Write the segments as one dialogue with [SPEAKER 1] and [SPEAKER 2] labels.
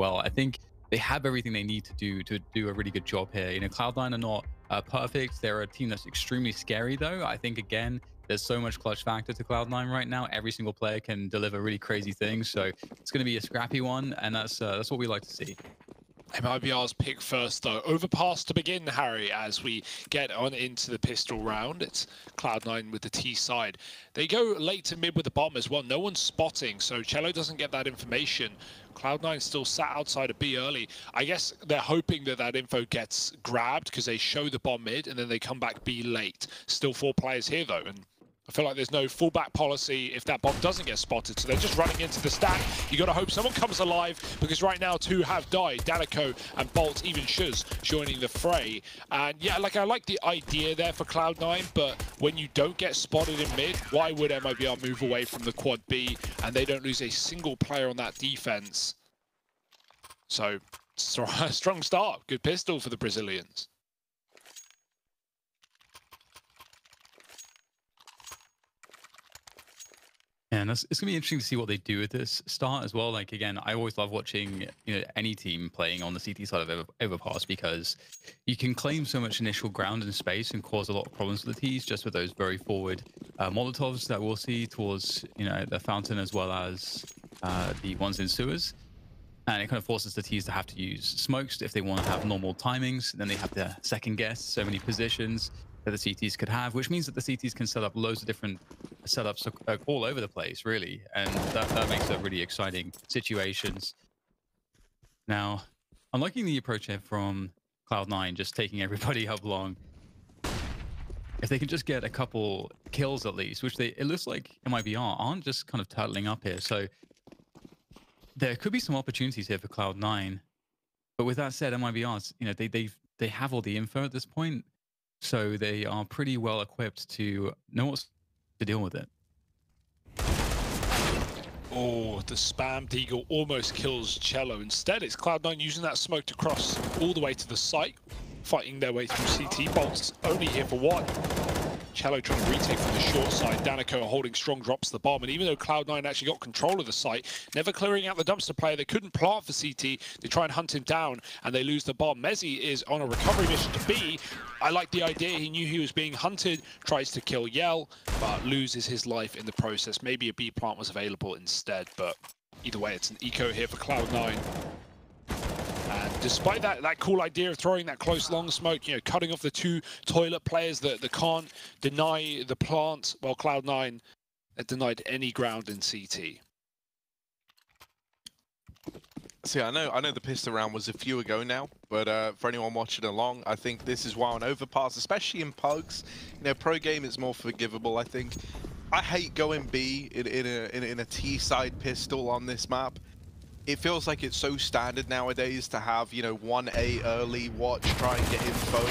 [SPEAKER 1] well. I think they have everything they need to do to do a really good job here. You know, Cloud9 are not uh, perfect. They're a team that's extremely scary, though. I think, again, there's so much clutch factor to Cloud9 right now. Every single player can deliver really crazy things. So it's going to be a scrappy one, and that's uh, that's what we like to see.
[SPEAKER 2] MIBR's pick first, though. Overpass to begin, Harry, as we get on into the pistol round. It's Cloud9 with the T side. They go late to mid with the bomb as well. No one's spotting, so chelo doesn't get that information. Cloud9 still sat outside of B early. I guess they're hoping that that info gets grabbed because they show the bomb mid and then they come back B late. Still four players here, though, and I feel like there's no fallback policy if that bomb doesn't get spotted. So they're just running into the stack. You got to hope someone comes alive because right now two have died. danoco and Bolt, even shz joining the fray. And yeah, like I like the idea there for Cloud9, but when you don't get spotted in mid, why would MIBR move away from the quad B and they don't lose a single player on that defense? So strong start. Good pistol for the Brazilians.
[SPEAKER 1] And it's, it's gonna be interesting to see what they do with this start as well. Like again, I always love watching you know any team playing on the CT side of Overpass because you can claim so much initial ground and space and cause a lot of problems for the T's just with those very forward uh, Molotovs that we'll see towards you know the fountain as well as uh, the ones in sewers. And it kind of forces the T's to have to use smokes if they want to have normal timings. Then they have to second guess so many positions that the CTs could have, which means that the CTs can set up loads of different setups uh, all over the place, really. And that, that makes it really exciting situations. Now, I'm liking the approach here from Cloud9, just taking everybody up long. If they can just get a couple kills at least, which they it looks like MIBR aren't just kind of turtling up here. So there could be some opportunities here for Cloud9. But with that said, MIBR, you know, they they they have all the info at this point. So they are pretty well equipped to know what to deal with it.
[SPEAKER 2] Oh, the spam eagle almost kills chelo. Instead, it's Cloud9 using that smoke to cross all the way to the site, fighting their way through CT. boltz only here for one. Cello trying to retake from the short side. danoco holding strong drops the bomb. And even though Cloud9 actually got control of the site, never clearing out the dumpster player, they couldn't plant for CT. They try and hunt him down, and they lose the bomb. mezii is on a recovery mission to B. I like the idea. He knew he was being hunted, tries to kill yel, but loses his life in the process. Maybe a B plant was available instead, but either way, it's an eco here for Cloud9. Despite that, that cool idea of throwing that close long smoke, you know, cutting off the two toilet players that, that can't deny the plant, well, Cloud9 denied any ground in CT.
[SPEAKER 3] See, I know, I know the pistol round was a few ago now, but uh, for anyone watching along, I think this is why on overpass, especially in pugs, you know, pro game is more forgivable. I think I hate going B in, in a in, in a T side pistol on this map it feels like it's so standard nowadays to have, you know, 1A early, watch, try and get info,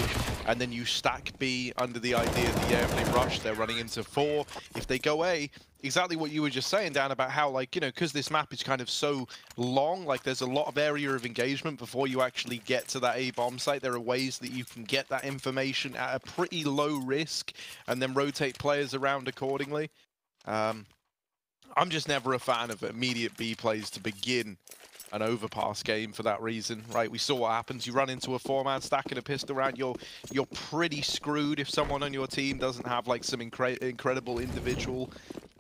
[SPEAKER 3] and then you stack B under the idea that, yeah, if they rush, they're running into 4. If they go A, exactly what you were just saying, Dan, about how, like, you know, because this map is kind of so long, like, there's a lot of area of engagement before you actually get to that A-bomb site. There are ways that you can get that information at a pretty low risk and then rotate players around accordingly. Um, I'm just never a fan of immediate B plays to begin an overpass game for that reason, right? We saw what happens. You run into a four-man stack in a pistol round, you're you're pretty screwed if someone on your team doesn't have like some incre incredible individual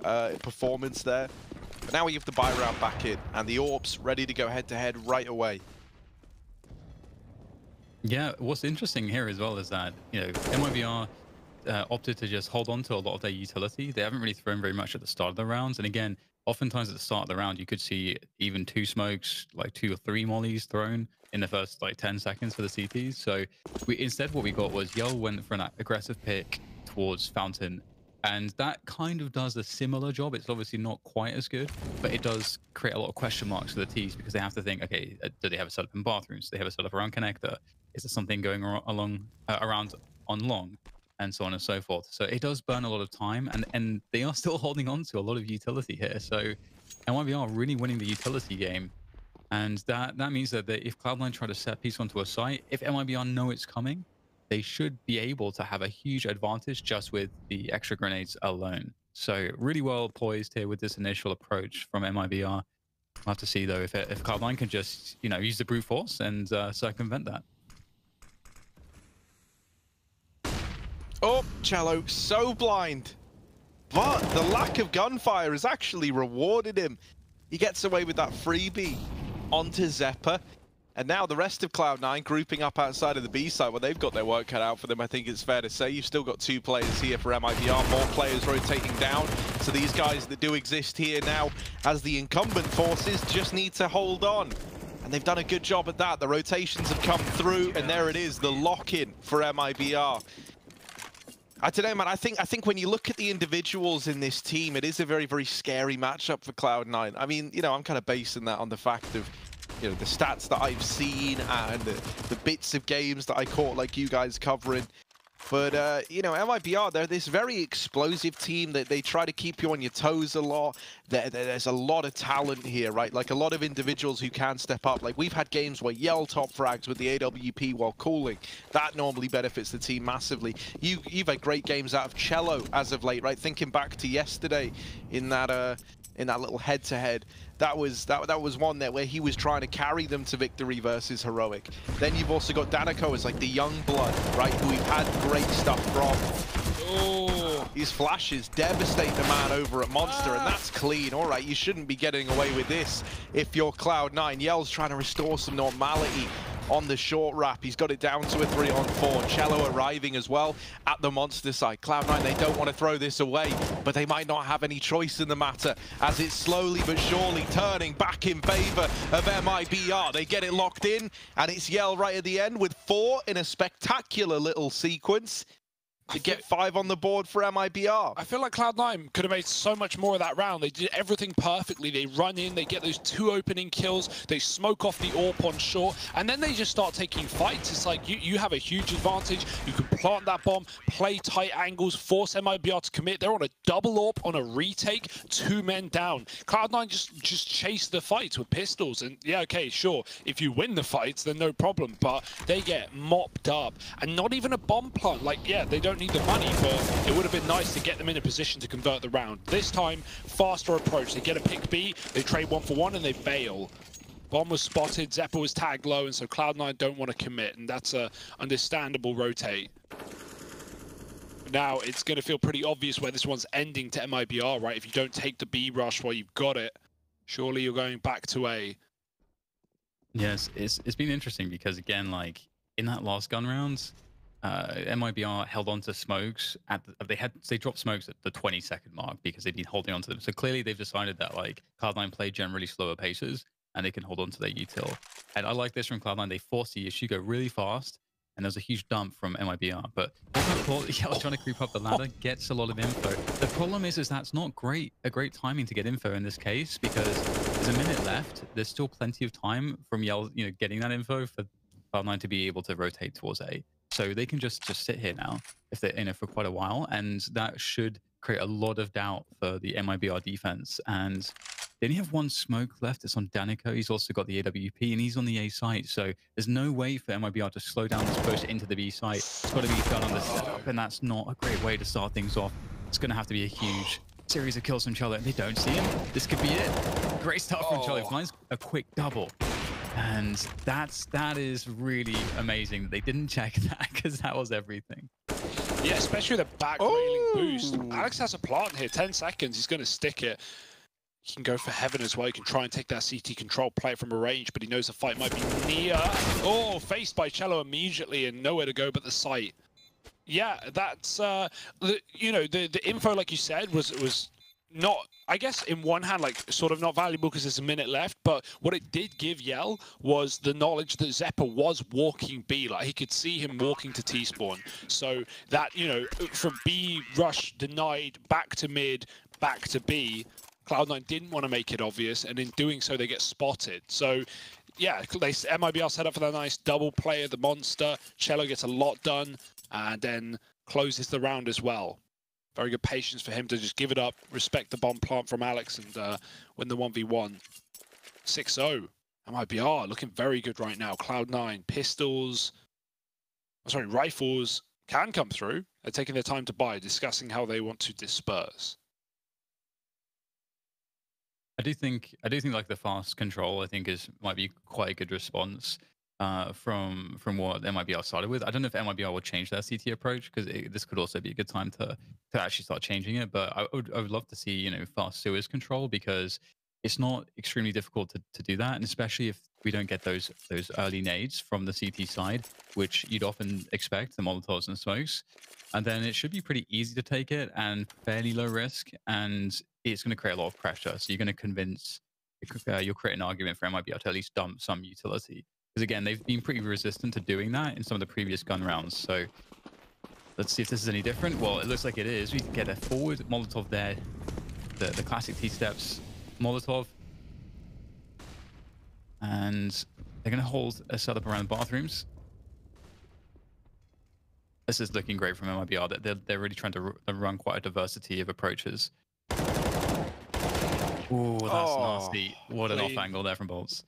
[SPEAKER 3] uh, performance there. But now we have the buy round back in, and the Orbs ready to go head-to-head -head right away.
[SPEAKER 1] Yeah, what's interesting here as well is that, you know, MIBR uh, opted to just hold on to a lot of their utility. They haven't really thrown very much at the start of the rounds. And again, oftentimes at the start of the round, you could see even two smokes, like two or three mollies thrown in the first like 10 seconds for the CTs. So we instead what we got was yel went for an aggressive pick towards Fountain. And that kind of does a similar job. It's obviously not quite as good, but it does create a lot of question marks for the T's because they have to think, okay, uh, do they have a setup in bathrooms? Do they have a setup around connector? Is there something going along uh, around on long? And so on and so forth. So it does burn a lot of time, and and they are still holding on to a lot of utility here. So MIBR are really winning the utility game, and that that means that they, if Cloud9 try to set piece onto a site, if MIBR know it's coming, they should be able to have a huge advantage just with the extra grenades alone. So really well poised here with this initial approach from MIBR. We'll have to see though if if Cloud9 can just you know use the brute force and uh, circumvent that.
[SPEAKER 3] Oh, chelo, so blind. But the lack of gunfire has actually rewarded him. He gets away with that freebie onto Xeppaa. And now the rest of Cloud9 grouping up outside of the B side. Well, they've got their work cut out for them, I think it's fair to say. You've still got two players here for MIBR, more players rotating down. So these guys that do exist here now as the incumbent forces just need to hold on. And they've done a good job at that. The rotations have come through, and there it is, the lock-in for MIBR. I don't know, man. I think I think when you look at the individuals in this team, it is a very, very scary matchup for Cloud9. I mean, you know, I'm kind of basing that on the fact of, you know, the stats that I've seen and the, the bits of games that I caught, like you guys covering. But, uh, you know, MIBR, they're this very explosive team that they try to keep you on your toes a lot. There, there's a lot of talent here, right? Like a lot of individuals who can step up. Like we've had games where yel top frags with the AWP while cooling. That normally benefits the team massively. You, you've had great games out of chelo as of late, right? Thinking back to yesterday in that, uh, in that little head-to-head. -head that was that that was one there where he was trying to carry them to victory versus heroic. Then you've also got danoco as like the young blood, right? Who we've had great stuff from. Oh, these flashes devastate the man over at Monster, and ah. that's clean. All right, you shouldn't be getting away with this if you're Cloud9. yel's trying to restore some normality on the short wrap. He's got it down to a three on four. chelo arriving as well at the monster side. Cloud9, they don't want to throw this away, but they might not have any choice in the matter as it's slowly but surely turning back in favor of MIBR. They get it locked in, and it's yel right at the end with four in a spectacular little sequence to get five on the board for MIBR.
[SPEAKER 2] I feel like Cloud9 could have made so much more of that round. They did everything perfectly. They run in, they get those two opening kills, they smoke off the AWP on short, and then they just start taking fights. It's like you, you have a huge advantage. You can plant that bomb, play tight angles, force MIBR to commit. They're on a double AWP on a retake, two men down. Cloud9 just, just chase the fights with pistols. And yeah, okay, sure. If you win the fights, then no problem. But they get mopped up. And not even a bomb plant. Like, yeah, they don't need the money, but it would have been nice to get them in a position to convert the round. This time, faster approach. They get a pick B, they trade one for one, and they bail. Bomb was spotted, Xeppaa was tagged low, and so Cloud9 don't want to commit, and that's a understandable rotate. Now, it's going to feel pretty obvious where this one's ending to MIBR, right? If you don't take the B rush while you've got it, surely you're going back to A.
[SPEAKER 1] Yes, it's it's been interesting because again, like in that last gun round, uh, MIBR held on to smokes at the, they had they dropped smokes at the 20 second mark because they've been holding on to them. So clearly they've decided that like Cloud9 play generally slower paces and they can hold on to their util. And I like this from Cloud9. They force the issue go really fast and there's a huge dump from MIBR. But yeah, trying to creep up the ladder gets a lot of info. The problem is, is that's not great, a great timing to get info in this case because there's a minute left. There's still plenty of time from yel, you know, getting that info for Cloud9 to be able to rotate towards A. So they can just just sit here now if they're in it for quite a while, and that should create a lot of doubt for the MIBR defense. And they only have one smoke left. It's on danoco. He's also got the AWP, and he's on the A site. So there's no way for MIBR to slow down this push into the B site. It's got to be done on the setup, and that's not a great way to start things off. It's going to have to be a huge series of kills from chelo. They don't see him. This could be it. Great start from chelo. Oh. Finds a quick double. And that's that is really amazing that they didn't check that because that was everything.
[SPEAKER 2] Yeah, especially the back oh. boost. Alex has a plant here, 10 seconds, he's going to stick it. He can go for heaven as well. He can try and take that CT control, play it from a range, but he knows the fight might be near. Oh, faced by chelo immediately and nowhere to go but the site. Yeah, that's, uh, the, you know, the, the info, like you said, was it was not I guess in one hand like sort of not valuable because there's a minute left but what it did give yel was the knowledge that Xeppaa was walking B like he could see him walking to T spawn so that you know from B rush denied back to mid back to B Cloud9 didn't want to make it obvious and in doing so they get spotted. So yeah they MIBR set up for that nice double play of the monster. chelo gets a lot done and then closes the round as well very good patience for him to just give it up, respect the bomb plant from Alex and uh, win the 1v1. 6-0. MIBR looking very good right now. Cloud9, pistols, oh, sorry, rifles can come through. They're taking their time to buy, discussing how they want to disperse.
[SPEAKER 1] I do think I do think like the fast control I think is might be quite a good response uh, from from what MIBR started with. I don't know if MIBR will change their CT approach because this could also be a good time to to actually start changing it. But I would I would love to see you know fast sewers control because it's not extremely difficult to, to do that, and especially if we don't get those those early nades from the CT side, which you'd often expect the Molotovs and smokes, and then it should be pretty easy to take it and fairly low risk, and it's going to create a lot of pressure. So you're going to convince uh, you'll create an argument for MIBR to at least dump some utility. Because again, they've been pretty resistant to doing that in some of the previous gun rounds. So let's see if this is any different. Well, it looks like it is. We get a forward Molotov there. The, the classic T-steps Molotov. And they're going to hold a setup around the bathrooms. This is looking great from MIBR. They're, they're really trying to run quite a diversity of approaches. Ooh, that's oh, nasty. What an off angle there from boltz.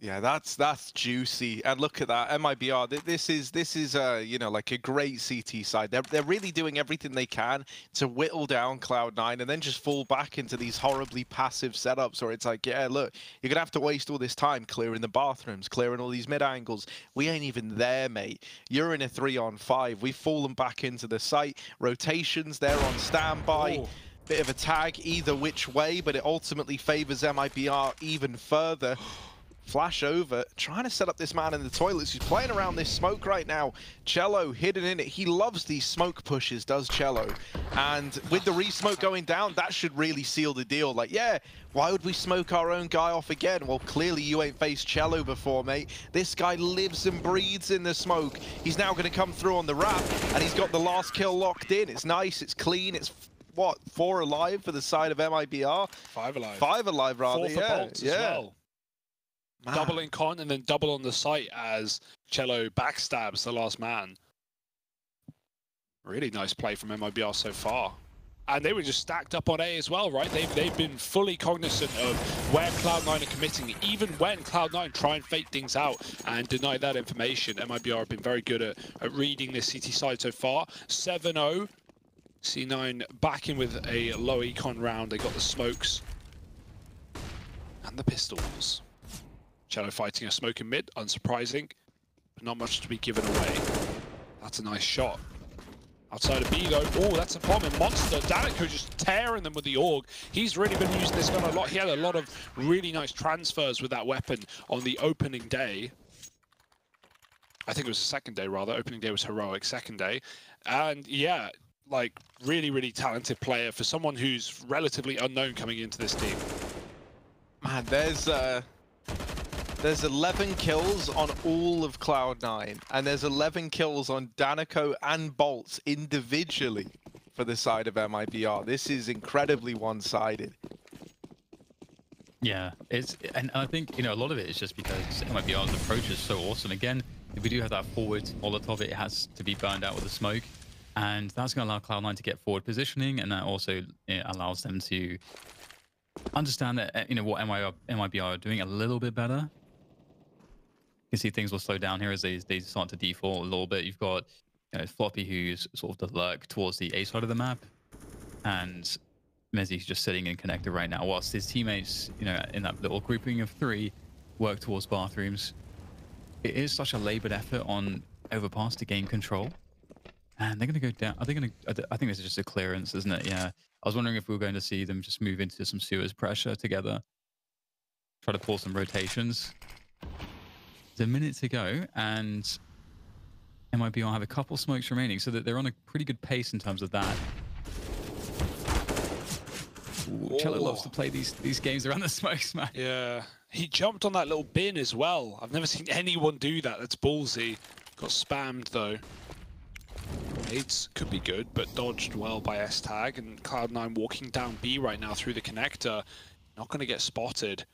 [SPEAKER 3] Yeah, that's that's juicy. And look at that, MIBR. This is this is a you know like a great CT side. They're they're really doing everything they can to whittle down Cloud9 and then just fall back into these horribly passive setups where it's like, yeah, look, you're gonna have to waste all this time clearing the bathrooms, clearing all these mid angles. We ain't even there, mate. You're in a three on five. We've fallen back into the site. Rotations, they're on standby. Ooh bit of a tag either which way, but it ultimately favors MIBR even further. Flash over, trying to set up this man in the toilets. He's playing around this smoke right now. chelo hidden in it. He loves these smoke pushes, does chelo. And with the re-smoke going down, that should really seal the deal. Like, yeah, why would we smoke our own guy off again? Well, clearly you ain't faced chelo before, mate. This guy lives and breathes in the smoke. He's now going to come through on the wrap, and he's got the last kill locked in. It's nice, it's clean, it's what, four alive for the side of MIBR?
[SPEAKER 2] Five alive.
[SPEAKER 3] Five alive, rather,
[SPEAKER 2] Four for
[SPEAKER 3] yeah.
[SPEAKER 2] boltz yeah. well. Man. Double in con and then double on the site as chelo backstabs the last man. Really nice play from MIBR so far. And they were just stacked up on A as well, right? They've, they've been fully cognizant of where Cloud9 are committing, even when Cloud9 try and fake things out and deny that information. MIBR have been very good at, at reading this CT side so far. 7-0. C9 back in with a low econ round. They got the smokes and the pistols. Cello fighting a smoking mid, unsurprising. But not much to be given away. That's a nice shot. Outside of B though, oh, that's a bomb in Monster. danoco just tearing them with the AUG. He's really been using this gun a lot. He had a lot of really nice transfers with that weapon on the opening day. I think it was the second day rather. Opening day was heroic, second day. And yeah, like really, really talented player for someone who's relatively unknown coming into this team.
[SPEAKER 3] Man, there's uh there's 11 kills on all of Cloud9, and there's 11 kills on danoco and boltz individually for the side of MIBR. This is incredibly one-sided.
[SPEAKER 1] Yeah, it's and I think you know a lot of it is just because MIBR's approach is so awesome. Again, if we do have that forward Molotov, it has to be burned out with the smoke, and that's going to allow Cloud9 to get forward positioning, and that also allows them to understand that you know what MIBR are doing a little bit better can see things will slow down here as they, they start to default a little bit. You've got you know, Floppy, who's sort of the lurk towards the A side of the map, and mezii's just sitting in connector right now, whilst his teammates, you know, in that little grouping of three, work towards bathrooms. It is such a labored effort on overpass to gain control. And they're going to go down. Are they going to? I think this is just a clearance, isn't it? Yeah. I was wondering if we were going to see them just move into some sewers pressure together. Try to pull some rotations. A minute to go, and MIBR have a couple smokes remaining, so that they're on a pretty good pace in terms of that. Ooh, chelo loves to play these these games around the smokes, man.
[SPEAKER 2] Yeah, he jumped on that little bin as well. I've never seen anyone do that. That's ballsy. Got spammed though. Aids could be good, but dodged well by es3tag, and Cloud9 walking down B right now through the connector. Not going to get spotted.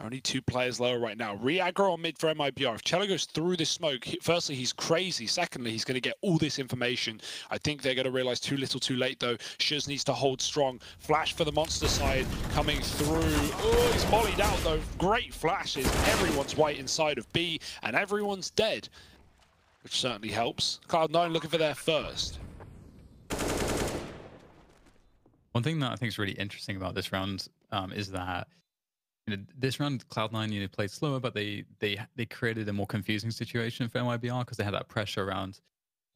[SPEAKER 2] Only two players lower right now. Re-aggro on mid for MIBR. If chelo goes through the smoke, firstly, he's crazy. Secondly, he's going to get all this information. I think they're going to realize too little too late, though. shz needs to hold strong. Flash for the monster side coming through. Oh, he's mollied out, though. Great flashes. Everyone's white inside of B, and everyone's dead, which certainly helps. Cloud9 looking for their first.
[SPEAKER 1] One thing that I think is really interesting about this round um, is that you know, this round Cloud9 you know played slower, but they they they created a more confusing situation for MIBR because they had that pressure around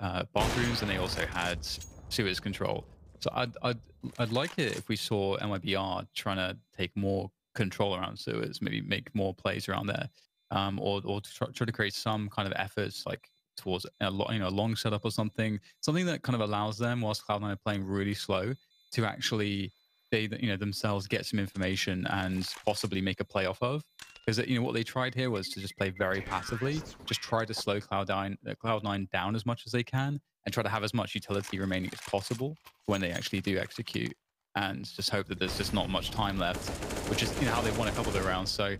[SPEAKER 1] uh, bathrooms and they also had sewers control. So I'd, I'd I'd like it if we saw MIBR trying to take more control around sewers, maybe make more plays around there, um, or or try, try to create some kind of efforts like towards a you know a long setup or something, something that kind of allows them whilst Cloud9 are playing really slow to actually they you know themselves get some information and possibly make a play off of. Because you know what they tried here was to just play very passively just try to slow cloud9 uh, cloud9 down as much as they can and try to have as much utility remaining as possible when they actually do execute and just hope that there's just not much time left which is you know how they won a couple of the rounds. So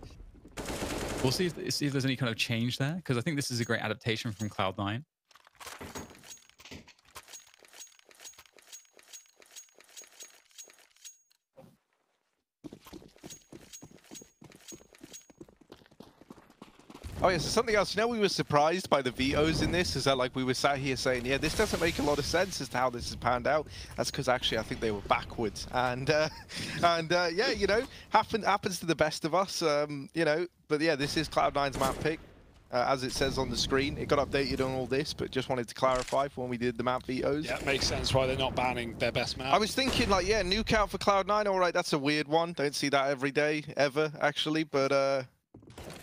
[SPEAKER 1] we'll see if, see if there's any kind of change there because i think this is a great adaptation from cloud9
[SPEAKER 3] Oh yeah, so something else. You know, we were surprised by the vetoes in this. Is that like we were sat here saying, yeah, this doesn't make a lot of sense as to how this has panned out. That's because actually I think they were backwards. And uh, and uh, yeah, you know, happen, happens to the best of us. Um, you know, but yeah, this is Cloud9's map pick. Uh, as it says on the screen. It got updated on all this, but just wanted to clarify for when we did the map vetoes.
[SPEAKER 2] Yeah, makes sense why they're not banning their best map.
[SPEAKER 3] I was thinking like, yeah, nuke out for Cloud9, all right, that's a weird one. Don't see that every day, ever, actually, but uh,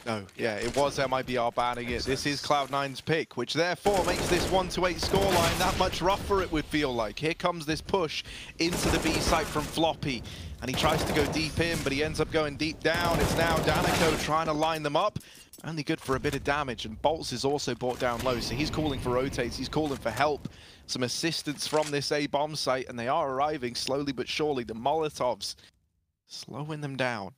[SPEAKER 3] no, yeah, it was MIBR banning it. This is Cloud9's pick, which therefore makes this 1 to 8 scoreline that much rougher, it would feel like. Here comes this push into the B site from Floppy. And he tries to go deep in, but he ends up going deep down. It's now danoco trying to line them up. Only good for a bit of damage, and boltz is also brought down low, so he's calling for rotates, he's calling for help. Some assistance from this A-bomb site, and they are arriving slowly but surely. The Molotovs slowing them down.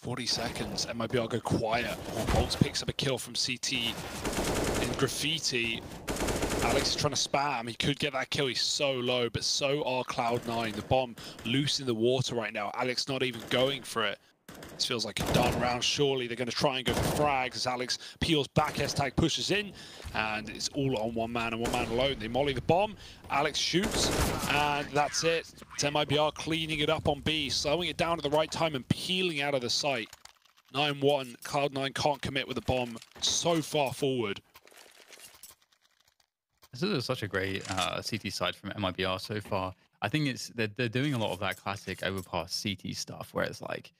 [SPEAKER 2] Forty seconds, MIBR go quiet. boltz picks up a kill from CT in graffiti. Alex is trying to spam. He could get that kill. He's so low, but so are Cloud9. The bomb loose in the water right now. Alex not even going for it. This feels like a done round. Surely they're going to try and go for frags as Alex peels back. es3tag pushes in, and it's all on one man and one man alone. They molly the bomb. Alex shoots, and that's it. It's MIBR cleaning it up on B, slowing it down at the right time and peeling out of the site. 9-1, Cloud9 can't commit with the bomb so far forward.
[SPEAKER 1] This is such a great uh, CT side from MIBR so far. I think it's they're, they're doing a lot of that classic overpass CT stuff where it's like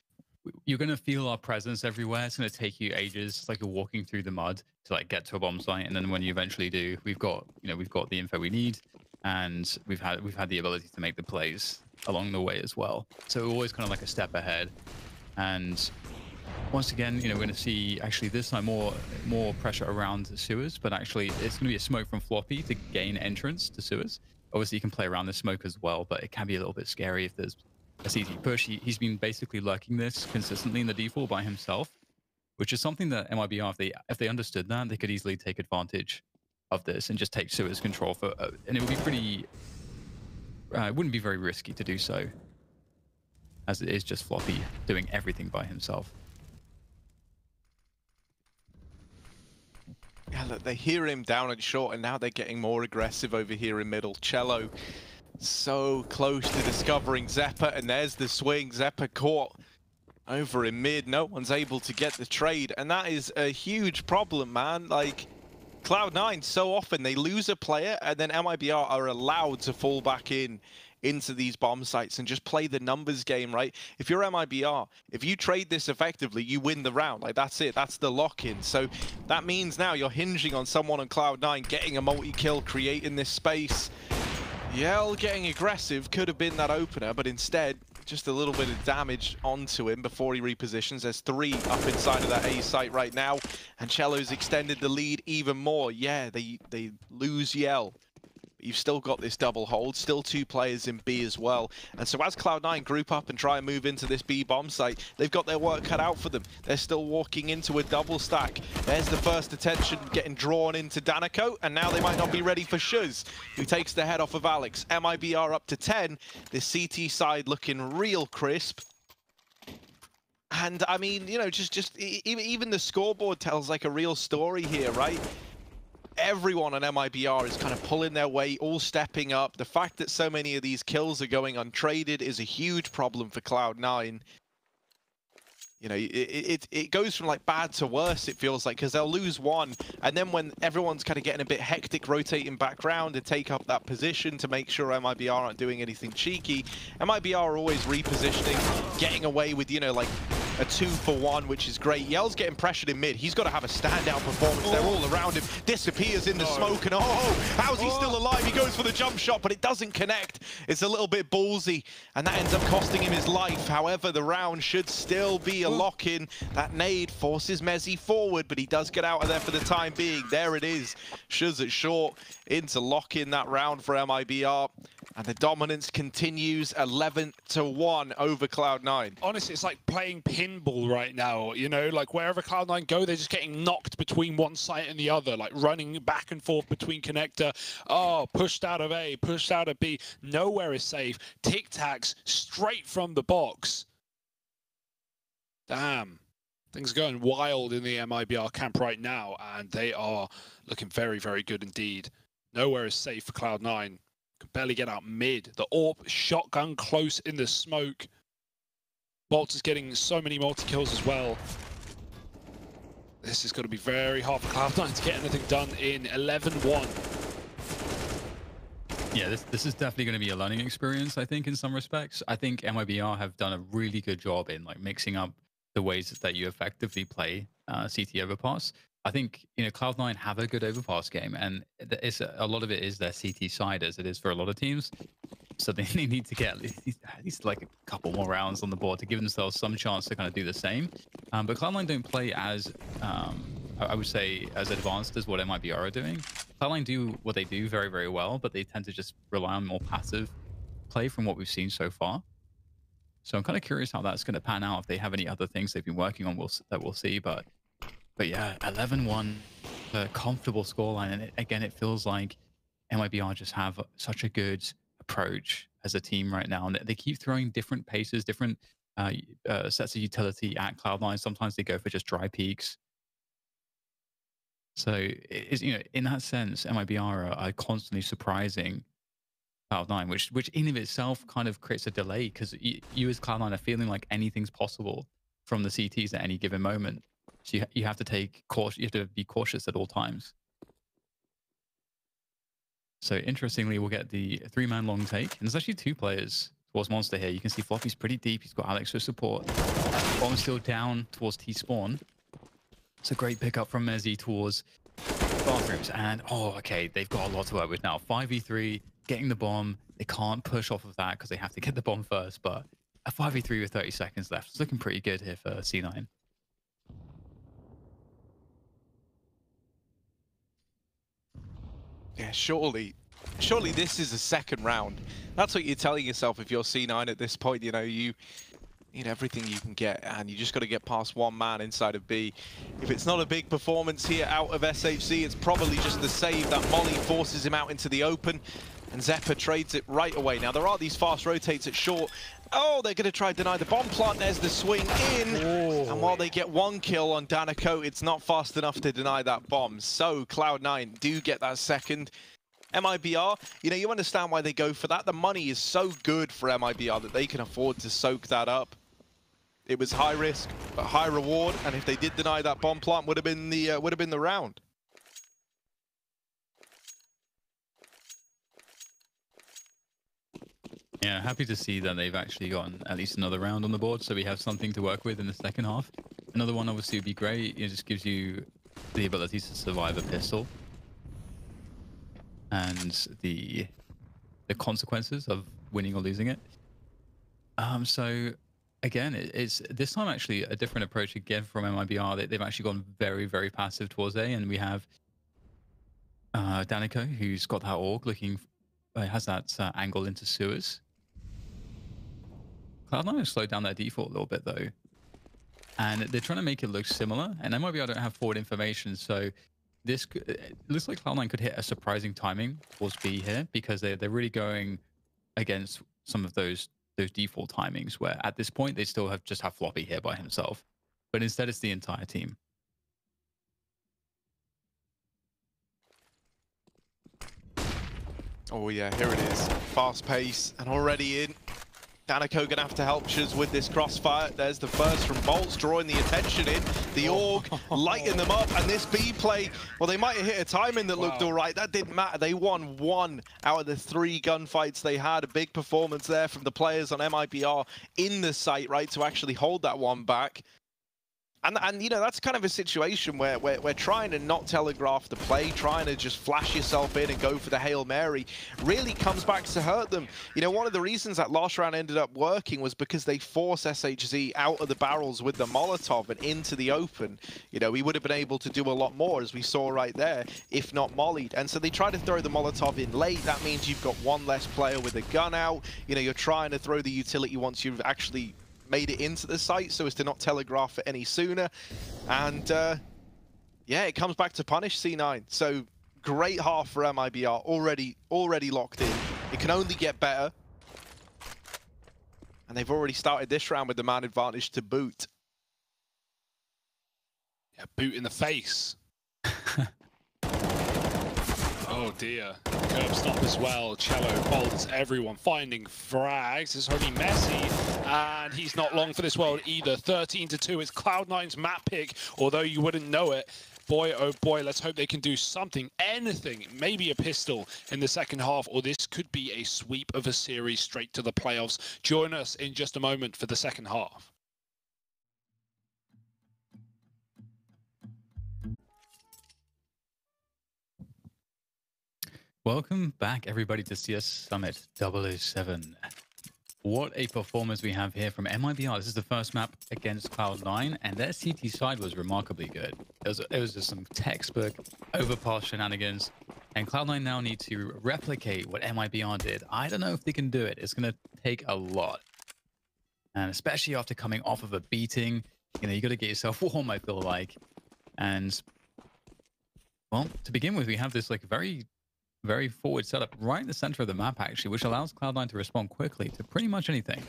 [SPEAKER 1] you're going to feel our presence everywhere. It's going to take you ages. It's like you're walking through the mud to like get to a bomb site, and then when you eventually do, we've got you know we've got the info we need, and we've had we've had the ability to make the plays along the way as well. So we're always kind of like a step ahead, and once again, you know, we're going to see actually this time more more pressure around the sewers, but actually it's going to be a smoke from Floppy to gain entrance to sewers. Obviously, you can play around the smoke as well, but it can be a little bit scary if there's a CT push. He, has been basically lurking this consistently in the default by himself, which is something that MIBR, if they if they understood that, they could easily take advantage of this and just take sewers control for, uh, and it would be pretty. Uh, it wouldn't be very risky to do so, as it is just Floppy doing everything by himself.
[SPEAKER 3] Yeah, look, they hear him down and short, and now they're getting more aggressive over here in middle. chelo so close to discovering Xeppaa, and there's the swing. Xeppaa caught over in mid. No one's able to get the trade, and that is a huge problem, man. Like, Cloud9, so often they lose a player, and then MIBR are allowed to fall back in into these bomb sites and just play the numbers game, right? If you're MIBR, if you trade this effectively, you win the round. Like, that's it. That's the lock-in. So that means now you're hinging on someone on Cloud9 getting a multi-kill, creating this space. Yell getting aggressive could have been that opener, but instead, just a little bit of damage onto him before he repositions. There's three up inside of that A site right now, and chelo's extended the lead even more. Yeah, they, they lose Yell you've still got this double hold, still two players in B as well. And so as Cloud9 group up and try and move into this B bomb site, they've got their work cut out for them. They're still walking into a double stack. There's the first attention getting drawn into danoco, and now they might not be ready for shz, who takes the head off of Alex. MIBR up to 10. This CT side looking real crisp. And I mean, you know, just just even the scoreboard tells like a real story here, right? Everyone on MIBR is kind of pulling their weight, all stepping up. The fact that so many of these kills are going untraded is a huge problem for Cloud9. You know, it, it, it goes from like bad to worse, it feels like, because they'll lose one. And then when everyone's kind of getting a bit hectic, rotating back background to take up that position to make sure MIBR aren't doing anything cheeky, MIBR are always repositioning, getting away with, you know, like a two for one, which is great. yel's getting pressured in mid. He's got to have a standout performance. Oh. They're all around him. Disappears in the no. smoke, and oh, oh how's he oh. still alive? He goes for the jump shot, but it doesn't connect. It's a little bit ballsy, and that ends up costing him his life. However, the round should still be a lock-in. That nade forces mezii forward, but he does get out of there for the time being. There it is. shz at short into lock in that round for MIBR. And the dominance continues 11 to 1 over Cloud9.
[SPEAKER 2] Honestly, it's like playing pinball right now. You know, like wherever Cloud9 go, they're just getting knocked between one site and the other, like running back and forth between connector. Oh, pushed out of A, pushed out of B. Nowhere is safe. Tic Tacs straight from the box. Damn. Things are going wild in the MIBR camp right now, and they are looking very, very good indeed. Nowhere is safe for Cloud9. Can barely get out mid. The AWP shotgun close in the smoke. Bolt is getting so many multi-kills as well. This is going to be very hard for Cloud9 to get anything done in 11-1.
[SPEAKER 1] Yeah, this this is definitely going to be a learning experience, I think, in some respects. I think MIBR have done a really good job in like mixing up the ways that you effectively play uh, CT overpass. I think you know Cloud9 have a good overpass game, and it's a lot of it is their CT side, as it is for a lot of teams. So they need to get at least, at least like a couple more rounds on the board to give themselves some chance to kind of do the same. Um, but Cloud9 don't play as um, I would say as advanced as what MIBR are doing. Cloud9 do what they do very very well, but they tend to just rely on more passive play from what we've seen so far. So I'm kind of curious how that's going to pan out. If they have any other things they've been working on, we'll, that we'll see. But but yeah, 11-1, a comfortable scoreline. And it, again, it feels like MIBR just have such a good approach as a team right now. And they keep throwing different paces, different uh, uh, sets of utility at Cloud9. Sometimes they go for just dry peaks. So, it's, you know, in that sense, MIBR are, are constantly surprising Cloud9, which which in of itself kind of creates a delay because you, you, as Cloud9 are feeling like anything's possible from the CTs at any given moment. So you, you have to take you have to be cautious at all times. So interestingly, we'll get the three-man long take. And there's actually two players towards Monster here. You can see Floppy's pretty deep. He's got Alex for support. Bomb still down towards T-spawn. It's a great pickup from mezii towards bathrooms. And, oh, okay, they've got a lot to work with now. 5v3, getting the bomb. They can't push off of that because they have to get the bomb first. But a 5v3 with 30 seconds left. It's looking pretty good here for C9.
[SPEAKER 3] Yeah, surely, surely this is a second round. That's what you're telling yourself if you're C9 at this point. You know, you need everything you can get, and you just got to get past one man inside of B. If it's not a big performance here out of SHZ, it's probably just the save that Molly forces him out into the open, and Xeppaa trades it right away. Now, there are these fast rotates at short. Oh, they're going to try to deny the bomb plant. There's the swing in. And while they get one kill on danoco, it's not fast enough to deny that bomb. So Cloud9 do get that second. MIBR, you know, you understand why they go for that. The money is so good for MIBR that they can afford to soak that up. It was high risk, but high reward, and if they did deny that bomb plant, would have been the uh, would have been the round.
[SPEAKER 1] Yeah, happy to see that they've actually gotten at least another round on the board, so we have something to work with in the second half. Another one obviously would be great. It just gives you the ability to survive a pistol and the the consequences of winning or losing it. Um, so again, it, it's this time actually a different approach again from MIBR. They, they've actually gone very, very passive towards A, and we have uh, danoco, who's got that AUG looking, uh, has that uh, angle into sewers. Cloud9 has slowed down their default a little bit though. And they're trying to make it look similar. And MIBR don't have forward information, so this looks like Cloud9 could hit a surprising timing towards B here because they're, they're really going against some of those those default timings where at this point they still have just have floppy here by himself, but instead it's the entire team.
[SPEAKER 3] Oh yeah, here it is. Fast pace and already in. Danico gonna have to help shz with this crossfire. There's the first from boltz drawing the attention in. The oh. AUG lighting them up, and this B play, well, they might have hit a timing that looked all right. That didn't matter. They won one out of the three gunfights they had. A big performance there from the players on MIBR in the site, right, to actually hold that one back. And, and you know that's kind of a situation where we're, trying to not telegraph the play, trying to just flash yourself in and go for the hail mary, really comes back to hurt them. You know one of the reasons that last round ended up working was because they forced SHZ out of the barrels with the Molotov and into the open. You know we would have been able to do a lot more as we saw right there, if not mollied. And so they try to throw the Molotov in late. That means you've got one less player with a gun out. You know you're trying to throw the utility once you've actually made it into the site so as to not telegraph it any sooner. And uh, yeah, it comes back to punish C9. So great half for MIBR, already already locked in. It can only get better. And they've already started this round with the man advantage to boot.
[SPEAKER 2] Yeah, boot in the face. oh dear. Curb stop as well. chelo, boltz, everyone finding frags. It's only mezii, and he's not long for this world either. 13 to 2. It's Cloud9's map pick, although you wouldn't know it. Boy, oh boy, let's hope they can do something, anything, maybe a pistol in the second half, or this could be a sweep of a series straight to the playoffs. Join us in just a moment for the second half.
[SPEAKER 1] Welcome back, everybody, to CS Summit 007. What a performance we have here from MIBR. This is the first map against Cloud9, and their CT side was remarkably good. It was, it was just some textbook overpass shenanigans, and Cloud9 now need to replicate what MIBR did. I don't know if they can do it. It's going to take a lot. And especially after coming off of a beating, you know, you got to get yourself warm, I feel like. And, well, to begin with, we have this like very very forward setup right in the center of the map, actually, which allows Cloud9 to respond quickly to pretty much anything.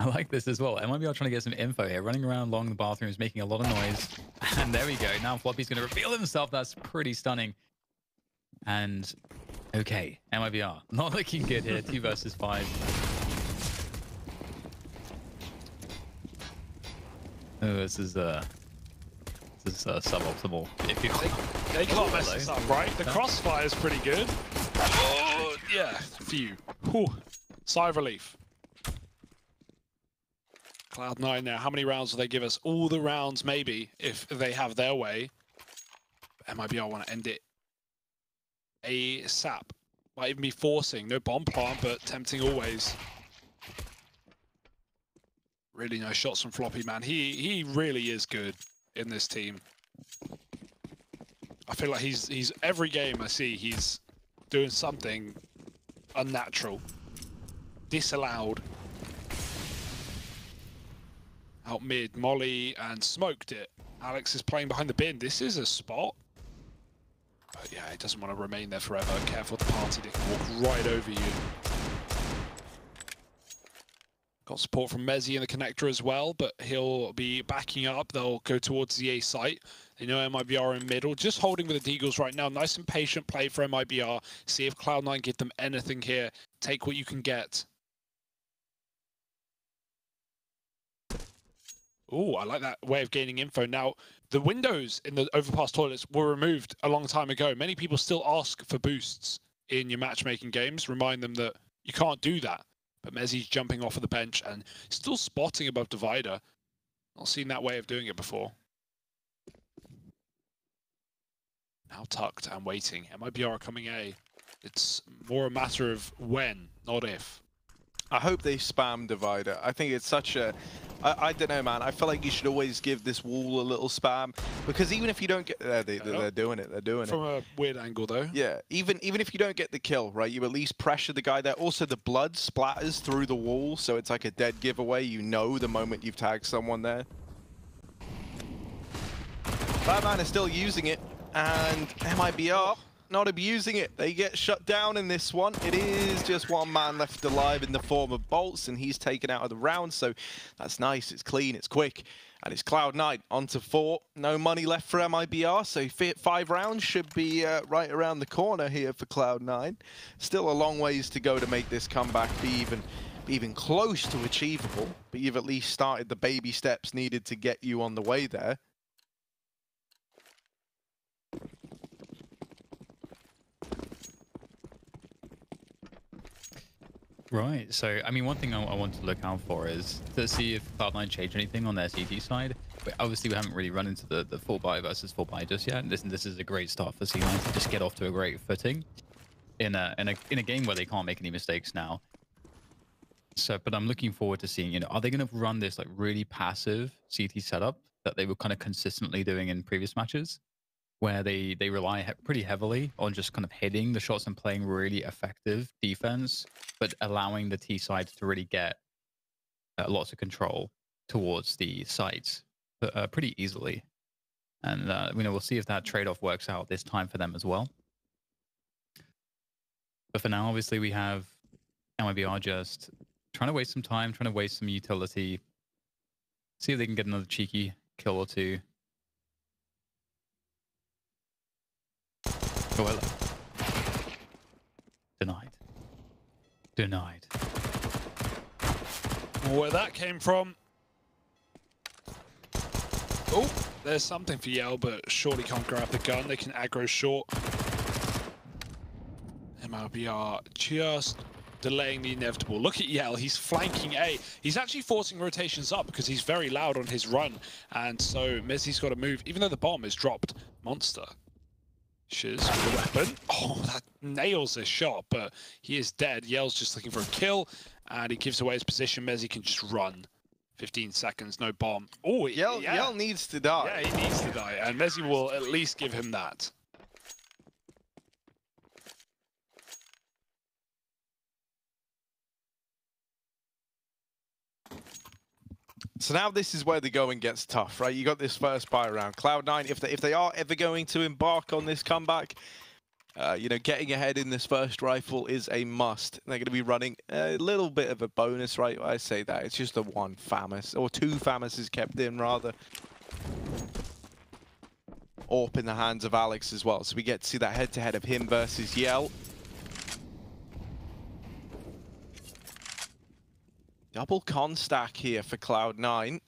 [SPEAKER 1] I like this as well. MIBR trying to get some info here, running around along the bathrooms, making a lot of noise. And there we go. Now Floppy's going to reveal himself. That's pretty stunning. And okay, MIBR not looking good here. Two versus five. Oh, this is uh, is uh, suboptimal. If you
[SPEAKER 2] They can't mess
[SPEAKER 1] Hello.
[SPEAKER 2] this up, right? The
[SPEAKER 1] No.
[SPEAKER 2] crossfire is pretty good. Oh, yeah, phew. Whew. Sigh of relief. Cloud9 now, how many rounds will they give us? All the rounds, maybe, if they have their way. MIBR want to end it ASAP. Might even be forcing. No bomb plant, but tempting always. Really nice shots from Floppy, man. He he really is good in this team. I feel like he's he's every game I see he's doing something unnatural, disallowed. Out mid, Molly and smoked it. Alex is playing behind the bin. This is a spot. But yeah, he doesn't want to remain there forever. Careful the party, they can walk right over you. Got support from mezii in the connector as well, but he'll be backing up. They'll go towards the A site. They know MIBR in middle, just holding with the Deagles right now. Nice and patient play for MIBR. See if Cloud9 give them anything here. Take what you can get. Oh, I like that way of gaining info. Now, the windows in the overpass toilets were removed a long time ago. Many people still ask for boosts in your matchmaking games. Remind them that you can't do that. But mezii's jumping off of the bench and still spotting above Divider. Not seen that way of doing it before. Now tucked and waiting. MIBR coming A. It's more a matter of when, not if.
[SPEAKER 3] I hope they spam divider. I think it's such a, I, I don't know, man. I feel like you should always give this wall a little spam because even if you don't get, uh, they, they're doing it. They're doing it.
[SPEAKER 2] From a weird angle, though.
[SPEAKER 3] Yeah, even even if you don't get the kill, right, you at least pressure the guy there. Also, the blood splatters through the wall, so it's like a dead giveaway. You know the moment you've tagged someone there. Batman is still using it, and MIBR not abusing it. They get shut down in this one. It is just one man left alive in the form of boltz, and he's taken out of the round, so that's nice. It's clean, it's quick. And it's Cloud9 onto four. No money left for MIBR, so five rounds should be uh, right around the corner here for Cloud9. Still a long ways to go to make this comeback be even, even close to achievable, but you've at least started the baby steps needed to get you on the way there.
[SPEAKER 1] Right. So, I mean, one thing I, I, want to look out for is to see if Cloud9 change anything on their CT side. But obviously, we haven't really run into the, the full buy versus full buy just yet. And This, this is a great start for C9 to just get off to a great footing in a, in a, in a game where they can't make any mistakes now. So, but I'm looking forward to seeing, you know, are they going to run this like really passive CT setup that they were kind of consistently doing in previous matches? Where they they rely he pretty heavily on just kind of hitting the shots and playing really effective defense, but allowing the T side to really get uh, lots of control towards the sites uh, pretty easily. And uh, you know we'll see if that trade off works out this time for them as well. But for now, obviously, we have MIBR just trying to waste some time, trying to waste some utility, see if they can get another cheeky kill or two. Denied. Denied.
[SPEAKER 2] Where that came from. Oh, there's something for yel, but Shorty can't grab the gun. They can aggro short. MIBR just delaying the inevitable. Look at yel, he's flanking A. He's actually forcing rotations up because he's very loud on his run. And so mezii's got to move, even though the bomb is dropped. Monster with a weapon. Oh, that nails this shot, but he is dead. yel's just looking for a kill, and he gives away his position. mezii can just run. 15 seconds, no bomb. Oh,
[SPEAKER 3] yel,
[SPEAKER 2] yeah.
[SPEAKER 3] yel needs to die.
[SPEAKER 2] Yeah, he needs to die, and mezii will at least give him that.
[SPEAKER 3] So now this is where the going gets tough, right? You got this first buy around Cloud9. If they, if they are ever going to embark on this comeback, uh, you know, getting ahead in this first rifle is a must. They're going to be running a little bit of a bonus, right? I say that. It's just the one FAMAS, or two FAMASes kept in, rather. AWP in the hands of Alex as well. So we get to see that head-to-head -head of him versus yel. Double con stack here for Cloud9.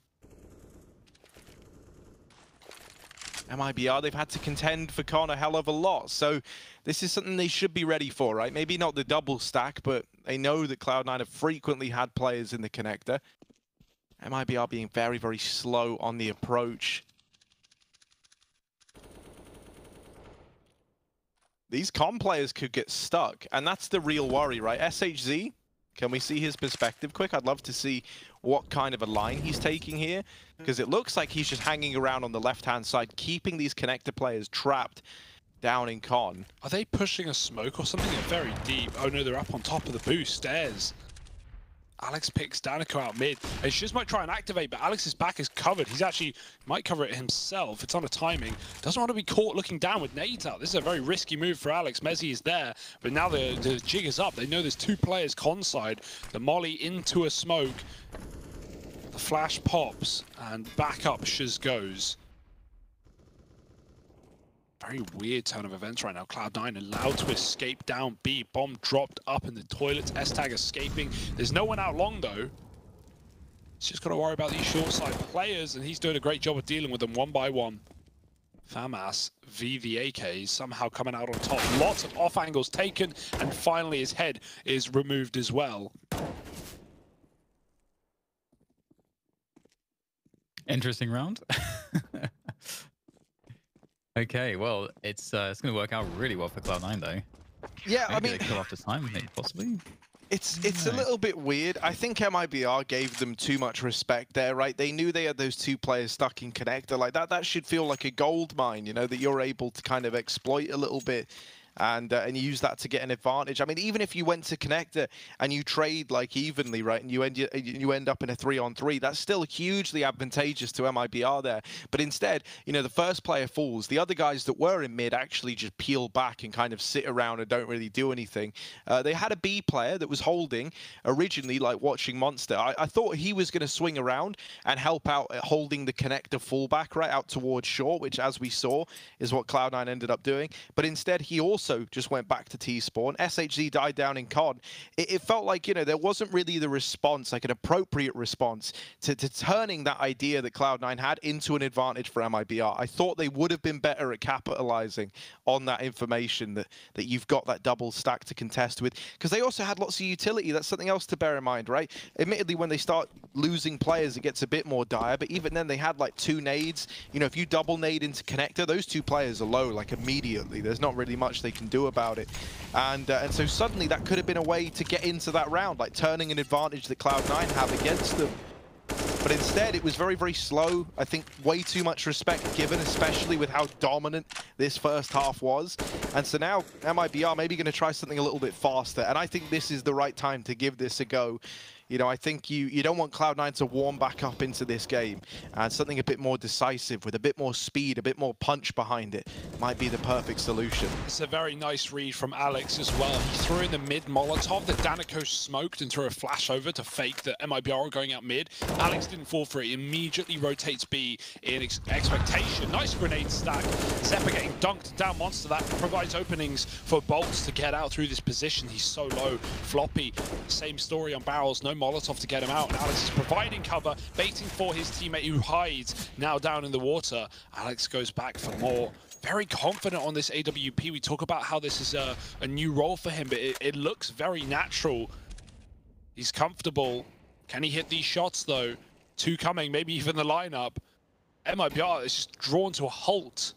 [SPEAKER 3] MIBR, they've had to contend for con a hell of a lot, so this is something they should be ready for, right? Maybe not the double stack, but they know that Cloud9 have frequently had players in the connector. MIBR being very, very slow on the approach. These con players could get stuck, and that's the real worry, right? SHZ, can we see his perspective quick? I'd love to see what kind of a line he's taking here, because it looks like he's just hanging around on the left-hand side, keeping these connector players trapped down in con.
[SPEAKER 2] Are they pushing a smoke or something? They're very deep. Oh no, they're up on top of the boost stairs. Alex picks danoco out mid. And shz might try and activate, but Alex's back is covered. He's actually might cover it himself. It's on a timing. Doesn't want to be caught looking down with nades out. This is a very risky move for Alex. mezii is there, but now the, the jig is up. They know there's two players con side. The molly into a smoke. The flash pops, and back up shz goes very weird turn of events right now. Cloud9 allowed to escape down B. Bomb dropped up in the toilets. es3tag escaping. There's no one out long, though. He's just got to worry about these short side players, and he's doing a great job of dealing with them one by one. FAMAS VVAK, somehow coming out on top. Lots of off angles taken, and finally his head is removed as well.
[SPEAKER 1] Interesting round. Okay, well, it's uh, it's going to work out really well for Cloud9, though.
[SPEAKER 3] Yeah,
[SPEAKER 1] maybe
[SPEAKER 3] I mean,
[SPEAKER 1] kill after time, possibly.
[SPEAKER 3] It's it's a little bit weird. I think MIBR gave them too much respect there, right? They knew they had those two players stuck in connector like that. That should feel like a gold mine, you know, that you're able to kind of exploit a little bit. And uh, and use that to get an advantage. I mean, even if you went to connector and you trade like evenly, right, and you end you end up in a three on three, that's still hugely advantageous to MIBR there. But instead, you know, the first player falls, the other guys that were in mid actually just peel back and kind of sit around and don't really do anything. Uh, they had a B player that was holding originally, like watching Monster. I, I thought he was going to swing around and help out holding the connector fullback right out towards short, which, as we saw, is what Cloud9 ended up doing. But instead, he also just went back to T spawn. SHZ died down in Con. It, it, felt like, you know, there wasn't really the response, like an appropriate response to, to turning that idea that Cloud9 had into an advantage for MIBR. I thought they would have been better at capitalizing on that information that, that you've got that double stack to contest with. Because they also had lots of utility. That's something else to bear in mind, right? Admittedly, when they start losing players, it gets a bit more dire. But even then, they had like two nades. You know, if you double nade into connector, those two players are low like immediately. There's not really much they can do about it. And uh, and so suddenly that could have been a way to get into that round, like turning an advantage that Cloud9 have against them. But instead, it was very, very slow. I think way too much respect given, especially with how dominant this first half was. And so now MIBR maybe going to try something a little bit faster. And I think this is the right time to give this a go you know, I think you, you don't want Cloud9 to warm back up into this game. And something a bit more decisive with a bit more speed, a bit more punch behind it might be the perfect solution.
[SPEAKER 2] It's a very nice read from Alex as well. He threw in the mid Molotov that danoco smoked and threw a flash over to fake that MIBR going out mid. Alex didn't fall for it. Immediately rotates B in ex expectation. Nice grenade stack. Xeppaa getting dunked down Monster. That provides openings for boltz to get out through this position. He's so low. Floppy, same story on barrels. No Molotov to get him out. And Alex is providing cover, baiting for his teammate who hides now down in the water. Alex goes back for more. Very confident on this AWP. We talk about how this is a, a new role for him, but it, it looks very natural. He's comfortable. Can he hit these shots, though? Two coming, maybe even the lineup. MIBR is just drawn to a halt.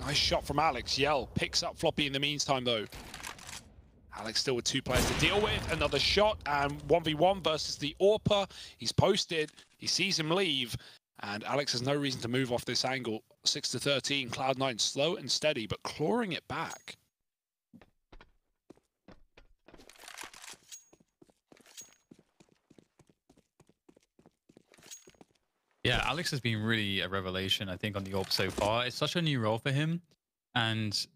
[SPEAKER 2] Nice shot from Alex. yel picks up Floppy in the meantime, though. Alex still with two players to deal with. Another shot and 1v1 versus the Orpa. He's posted. He sees him leave. And Alex has no reason to move off this angle. 6 to 13. Cloud9 slow and steady, but clawing it back.
[SPEAKER 1] Yeah, Alex has been really a revelation, I think, on the AWP so far. It's such a new role for him. And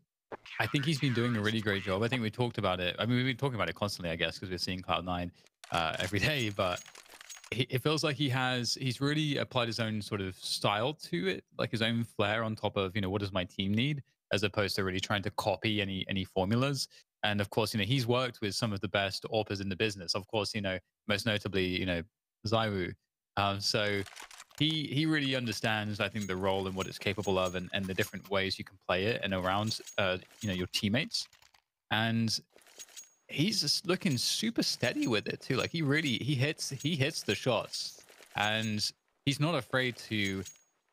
[SPEAKER 1] I think he's been doing a really great job. I think we talked about it. I mean, we've been talking about it constantly, I guess, because we're seeing Cloud9 uh, every day. But he, it feels like he has, he's really applied his own sort of style to it, like his own flair on top of, you know, what does my team need, as opposed to really trying to copy any any formulas. And of course, you know, he's worked with some of the best AWPers in the business. Of course, you know, most notably, you know, ZywOo. Um, so he he really understands i think the role and what it's capable of and, and the different ways you can play it and around uh, you know your teammates. And he's just looking super steady with it too. Like he really he hits he hits the shots. And he's not afraid to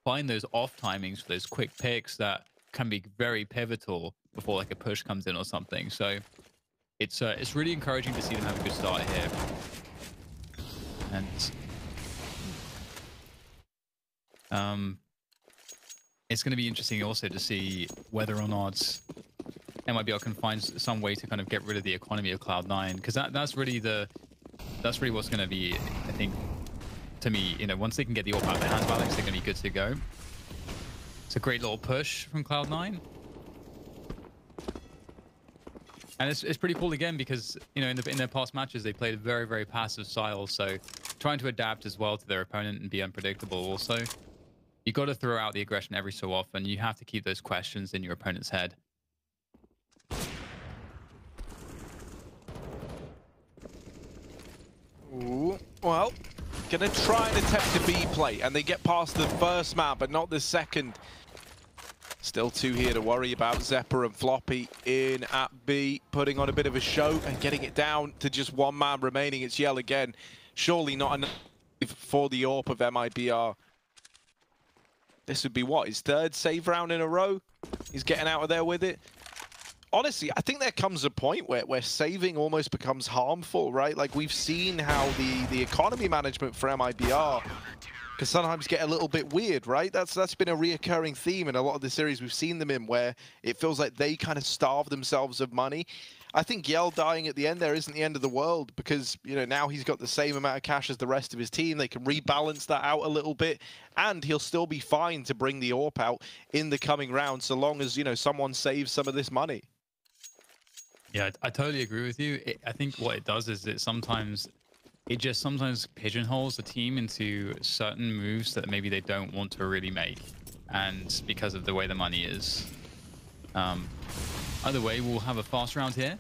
[SPEAKER 1] find those off timings for those quick picks that can be very pivotal before like a push comes in or something. So it's uh, it's really encouraging to see them have a good start here. And um, it's going to be interesting also to see whether or not MIBR can find some way to kind of get rid of the economy of Cloud9 because that that's really the that's really what's going to be I think to me you know once they can get the AWP out of their hands Alex they're going to be good to go. It's a great little push from Cloud9. And it's, it's pretty cool again because, you know, in, the, in their past matches, they played a very, very passive style. So trying to adapt as well to their opponent and be unpredictable also you got to throw out the aggression every so often. You have to keep those questions in your opponent's head.
[SPEAKER 3] Ooh, well, gonna try and attempt a B play, and they get past the first map, but not the second. Still two here to worry about. Xeppaa and Floppy in at B, putting on a bit of a show and getting it down to just one man remaining. It's yel again. Surely not enough for the AWP of MIBR. This would be what, his third save round in a row? He's getting out of there with it. Honestly, I think there comes a point where, where saving almost becomes harmful, right? Like we've seen how the, the economy management for MIBR can sometimes get a little bit weird, right? That's that's been a reoccurring theme in a lot of the series we've seen them in, where it feels like they kind of starve themselves of money. I think yel dying at the end there isn't the end of the world because you know now he's got the same amount of cash as the rest of his team. They can rebalance that out a little bit, and he'll still be fine to bring the AWP out in the coming round, so long as you know someone saves some of this money.
[SPEAKER 1] Yeah, I totally agree with you. It, I think what it does is it sometimes it just sometimes pigeonholes the team into certain moves that maybe they don't want to really make, and because of the way the money is. Um, either way, we'll have a fast round here.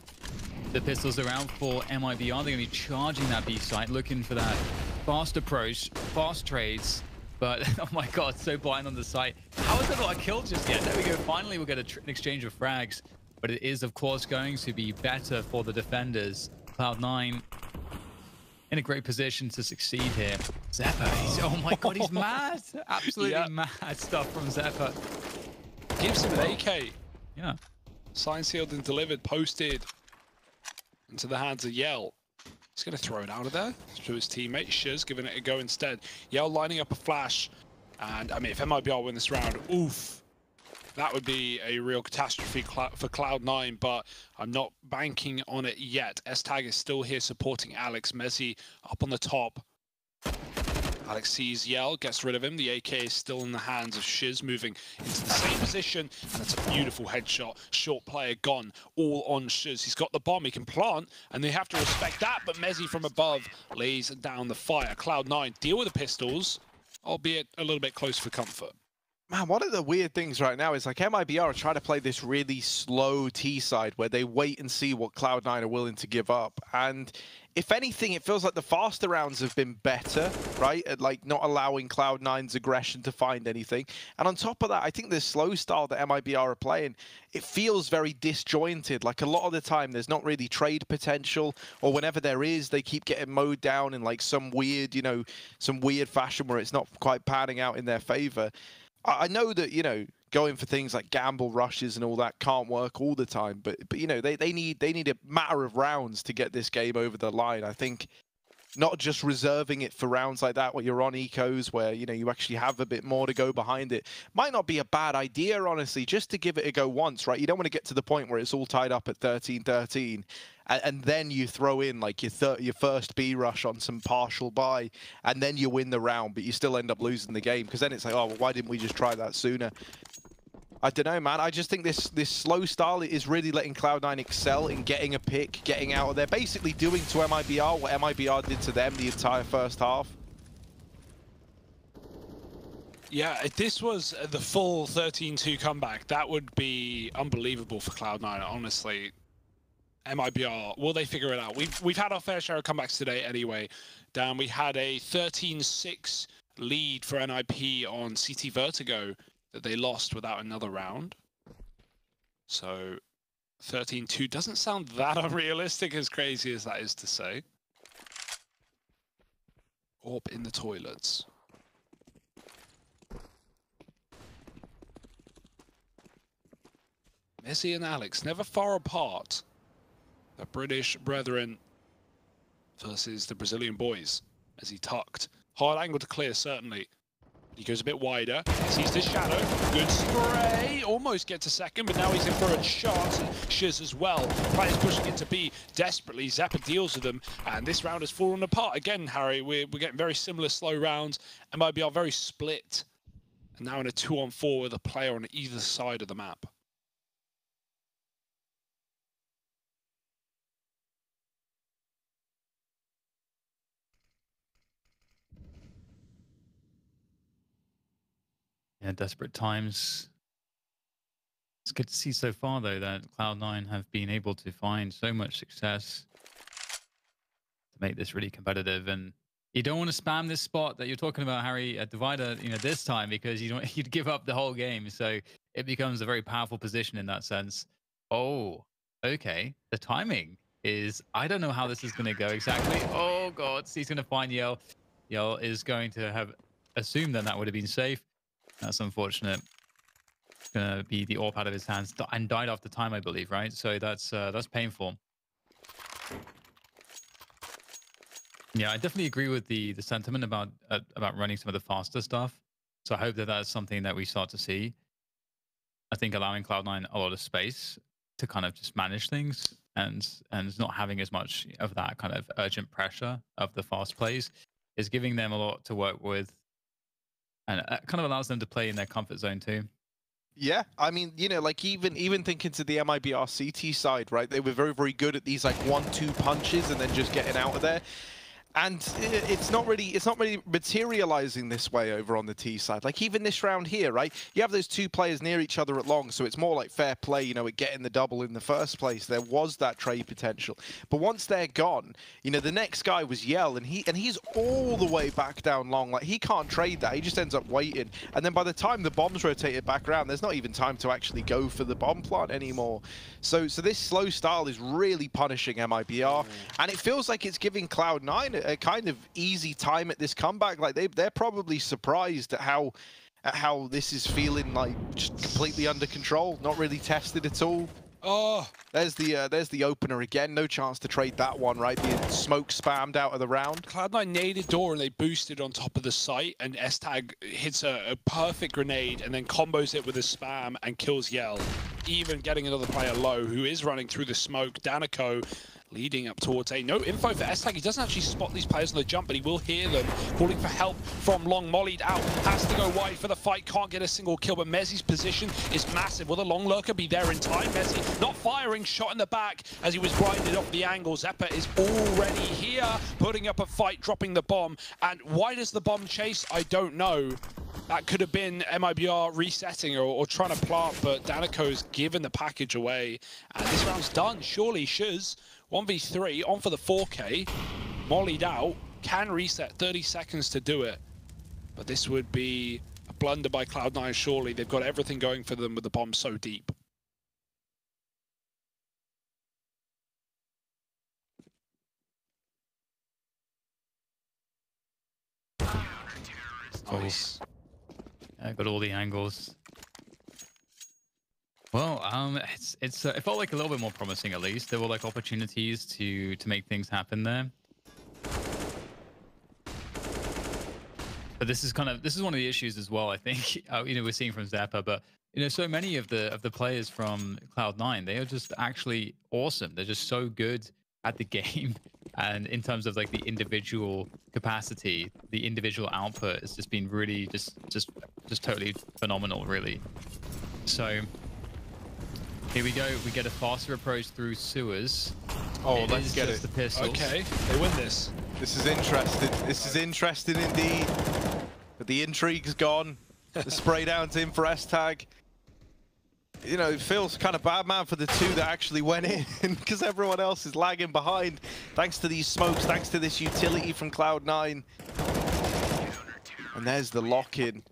[SPEAKER 1] The pistols are out for MIBR. They're going to be charging that B site, looking for that fast approach, fast trades. But oh my god, so blind on the site. How is that not a kill just yet? There we go. Finally, we'll get an exchange of frags. But it is, of course, going to be better for the defenders. Cloud9 in a great position to succeed here. He's, oh my god, he's mad. Absolutely yeah. mad stuff from Xeppaa.
[SPEAKER 2] Gives him an AK.
[SPEAKER 1] Yeah.
[SPEAKER 2] Signed, sealed, and delivered, posted into the hands of yel. He's going to throw it out of there to his teammate. shz giving it a go instead. yel lining up a flash. And, I mean, if MIBR win this round, oof. That would be a real catastrophe for Cloud9, but I'm not banking on it yet. es3tag is still here supporting Alex. mezii up on the top. Alex sees yel, gets rid of him. The AK is still in the hands of shz, moving into the same position. And it's a beautiful headshot. Short player gone, all on shz. He's got the bomb, he can plant, and they have to respect that. But mezii from above lays down the fire. Cloud9 deal with the pistols, albeit a little bit close for comfort
[SPEAKER 3] man, one of the weird things right now is like MIBR are trying to play this really slow T side where they wait and see what Cloud9 are willing to give up. And if anything, it feels like the faster rounds have been better, right? At like not allowing Cloud9's aggression to find anything. And on top of that, I think the slow style that MIBR are playing, it feels very disjointed. Like a lot of the time, there's not really trade potential, or whenever there is, they keep getting mowed down in like some weird, you know, some weird fashion where it's not quite panning out in their favor. I know that you know going for things like gamble rushes and all that can't work all the time, but but you know they, they need they need a matter of rounds to get this game over the line. I think not just reserving it for rounds like that where you're on ecos where you know you actually have a bit more to go behind it might not be a bad idea honestly just to give it a go once right you don't want to get to the point where it's all tied up at 13 13 and, and then you throw in like your thir- your first B rush on some partial buy, and then you win the round, but you still end up losing the game because then it's like, oh, well, why didn't we just try that sooner? I don't know, man. I just think this this slow style is really letting Cloud9 excel in getting a pick, getting out of there, basically doing to MIBR what MIBR did to them the entire first half.
[SPEAKER 2] Yeah, if this was the full 13-2 comeback, that would be unbelievable for Cloud9, honestly. MIBR, will they figure it out? We've we've had our fair share of comebacks today anyway. Dan, we had a 13-6 lead for NIP on CT Vertigo that they lost without another round. So 13-2 doesn't sound that unrealistic, as crazy as that is to say. Orb in the toilets. mezii and Alex, never far apart the British brethren versus the Brazilian boys as he tucked. Hard angle to clear, certainly. He goes a bit wider, sees the shadow, good spray, almost gets a second, but now he's in for a shot. shz as well, players pushing into B desperately, Xeppaa deals with them, and this round has fallen apart. Again, Harry, we're, we're getting very similar slow rounds, and maybe are very split. And now in a two-on-four with a player on either side of the map.
[SPEAKER 1] Yeah, desperate times. It's good to see so far, though, that Cloud9 have been able to find so much success to make this really competitive. And you don't want to spam this spot that you're talking about, Harry, at Divider, you know, this time because you don't you'd give up the whole game. So it becomes a very powerful position in that sense. Oh, okay. The timing is I don't know how this is going to go exactly. Oh God, he's going to find yel. yel is going to have assumed that that would have been safe. That's unfortunate. It's gonna be the AWP out of his hands and died after time, I believe, right? So that's uh, that's painful. Yeah, I definitely agree with the the sentiment about uh, about running some of the faster stuff. So I hope that that's something that we start to see. I think allowing Cloud9 a lot of space to kind of just manage things and and not having as much of that kind of urgent pressure of the fast plays is giving them a lot to work with and it uh, kind of allows them to play in their comfort zone too.
[SPEAKER 3] Yeah, I mean, you know, like even even thinking to the MIBR CT side, right? They were very very good at these like one-two punches and then just getting out of there and uh, it's not really it's not really materializing this way over on the T side. Like even this round here, right? You have those two players near each other at long, so it's more like fair play, you know, at getting the double in the first place. There was that trade potential. But once they're gone, you know, the next guy was yel and he and he's all the way back down long. Like he can't trade that. He just ends up waiting. And then by the time the bombs rotated back around, there's not even time to actually go for the bomb plant anymore. So so this slow style is really punishing MIBR. And it feels like it's giving Cloud9 a kind of easy time at this comeback. Like they they're probably surprised at how at how this is feeling like just completely under control, not really tested at all.
[SPEAKER 2] Oh,
[SPEAKER 3] there's the uh, there's the opener again. No chance to trade that one, right? The smoke spammed out of the round.
[SPEAKER 2] Cloud9 naded door and they boosted on top of the site, and es3tag hits a, a, perfect grenade and then combos it with a spam and kills yel, even getting another player low who is running through the smoke. danoco leading up towards A. No info for es3tag. He doesn't actually spot these players on the jump, but he will hear them calling for help from Long. Mollied out. Has to go wide for the fight. Can't get a single kill, but mezii's position is massive. Will the Long Lurker be there in time? mezii not firing. Shot in the back as he was grinded off the angle. Xeppaa is already here, putting up a fight, dropping the bomb. And why does the bomb chase? I don't know. That could have been MIBR resetting or, or trying to plant, but danoco's given the package away. And this round's done. Surely shz 1v3 on for the 4K. Mollied out. Can reset 30 seconds to do it. But this would be a blunder by Cloud9 surely. They've got everything going for them with the bomb so deep.
[SPEAKER 1] Nice. Oh. I got all the angles. Well, um, it's it's uh, it felt like a little bit more promising at least. There were like opportunities to to make things happen there. But this is kind of this is one of the issues as well. I think uh, you know we're seeing from Xeppaa, but you know so many of the of the players from Cloud9 they are just actually awesome. They're just so good at the game, and in terms of like the individual capacity, the individual output has just been really just just just totally phenomenal, really. So here we go. We get a faster approach through sewers.
[SPEAKER 3] Oh, it let's get it.
[SPEAKER 1] The pistols.
[SPEAKER 2] Okay, they win this.
[SPEAKER 3] This is interesting. This is interesting indeed. But the intrigue's gone. The spray down's in for es3tag. You know, it feels kind of bad, man, for the two that actually went in because everyone else is lagging behind. Thanks to these smokes, thanks to this utility from Cloud9. And there's the lock-in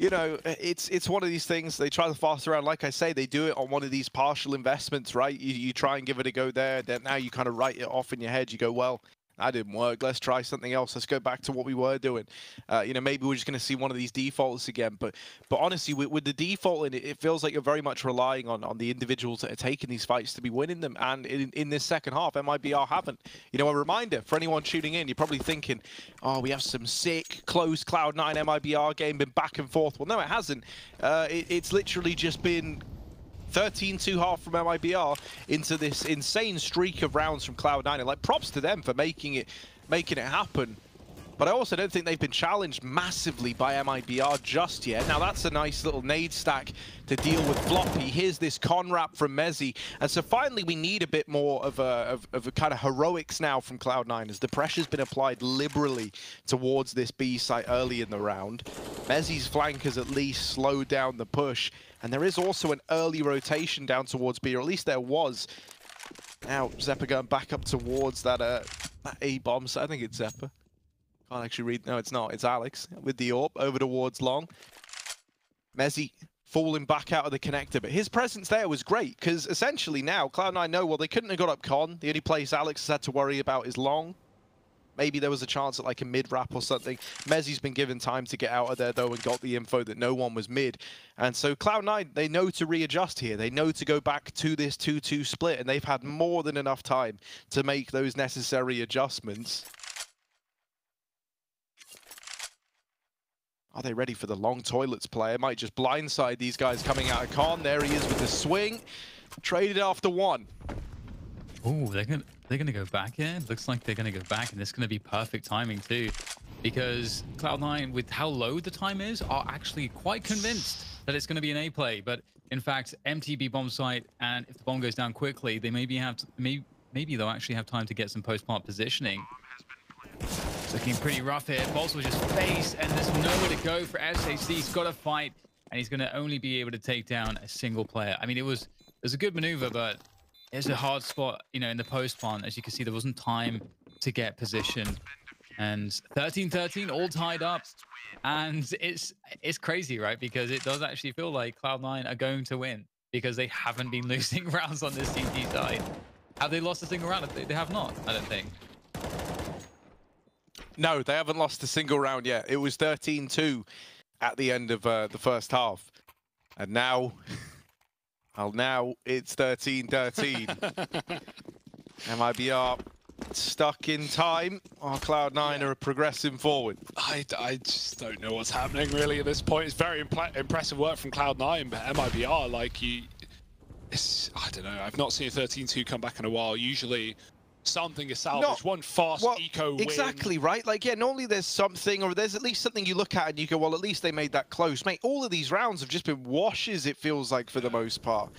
[SPEAKER 3] you know, uh, it's it's one of these things. They try to fast around. Like I say, they do it on one of these partial investments, right? You, you try and give it a go there. Then now you kind of write it off in your head. You go, well, that didn't work. Let's try something else. Let's go back to what we were doing. Uh, you know, maybe we're just going to see one of these defaults again. But but honestly, with, with the default in it, it feels like you're very much relying on on the individuals that are taking these fights to be winning them. And in, in this second half, MIBR haven't. You know, a reminder for anyone tuning in, you're probably thinking, oh, we have some sick, close Cloud9 MIBR game, been back and forth. Well, no, it hasn't. Uh, it, it's literally just been 13-2 half from MIBR into this insane streak of rounds from Cloud9. And like props to them for making it making it happen. But I also don't think they've been challenged massively by MIBR just yet. Now that's a nice little nade stack to deal with Floppy. Here's this con wrap from mezii. And so finally we need a bit more of a, of, of a kind of heroics now from Cloud9 as the pressure's been applied liberally towards this B site early in the round. mezii's flank has at least slowed down the push. And there is also an early rotation down towards B, or at least there was. Now Xeppaa going back up towards that, uh, that A-bomb, so I think it's Xeppaa. Can't actually read. No, it's not. It's Alex with the AWP over towards Long. mezii falling back out of the connector, but his presence there was great because essentially now Cloud9 know, well, they couldn't have got up con. The only place Alex has had to worry about is Long. Maybe there was a chance at like a mid wrap or something. mezii's been given time to get out of there though and got the info that no one was mid. And so Cloud9, they know to readjust here. They know to go back to this 2-2 split and they've had more than enough time to make those necessary adjustments. Are they ready for the long toilets play? I might just blindside these guys coming out of con. There he is with the swing. Traded after one.
[SPEAKER 1] Oh, they're going to they're gonna go back here. Looks like they're gonna go back, and this is gonna be perfect timing too, because Cloud9, with how low the time is, are actually quite convinced that it's gonna be an A play. But in fact, MTB bomb site, and if the bomb goes down quickly, they maybe have to, maybe maybe they'll actually have time to get some post plant positioning. It's looking pretty rough here. boltz will just face, and there's nowhere to go for SAC. He's got to fight, and he's going to only be able to take down a single player. I mean, it was it was a good maneuver, but it's a hard spot, you know, in the post. As you can see, there wasn't time to get position. And 13-13, all tied up. And it's it's crazy, right? Because it does actually feel like Cloud9 are going to win because they haven't been losing rounds on this CT side. Have they lost a single round? They have not, I don't think.
[SPEAKER 3] No, they haven't lost a single round yet. It was 13-2 at the end of uh, the first half. And now, well, now it's 13-13. MIBR stuck in time. Our Cloud9 are progressing forward.
[SPEAKER 2] I, I just don't know what's happening really at this point. It's very impl impressive work from Cloud9, but MIBR, like you, it's, I don't know. I've not seen a 13-2 come back in a while. Usually something is salvaged. One fast
[SPEAKER 3] well,
[SPEAKER 2] eco win.
[SPEAKER 3] Exactly, right? Like, yeah, normally there's something, or there's at least something you look at and you go, well, at least they made that close. Mate, all of these rounds have just been washes, it feels like, for the most part.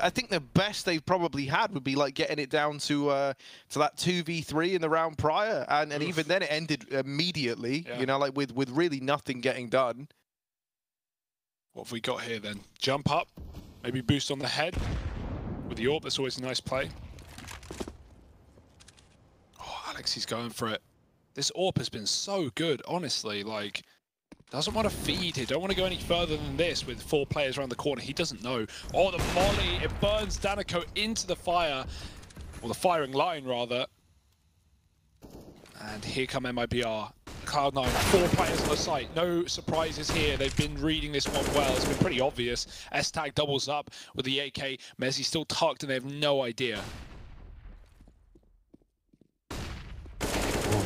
[SPEAKER 3] I think the best they've probably had would be like getting it down to uh, to that 2v3 in the round prior. And, and even then it ended immediately, yeah. you know, like with, with really nothing getting done.
[SPEAKER 2] What have we got here then? Jump up, maybe boost on the head. With the AWP, that's always a nice play. He's going for it. This AWP has been so good, honestly. Like, doesn't want to feed it. Don't want to go any further than this with four players around the corner. He doesn't know. Oh, the volley. It burns danoco into the fire. Or the firing line, rather. And here come MIBR. Cloud9, four players on the site. No surprises here. They've been reading this one well. It's been pretty obvious. es3tag doubles up with the AK. mezii still tucked and they have no idea.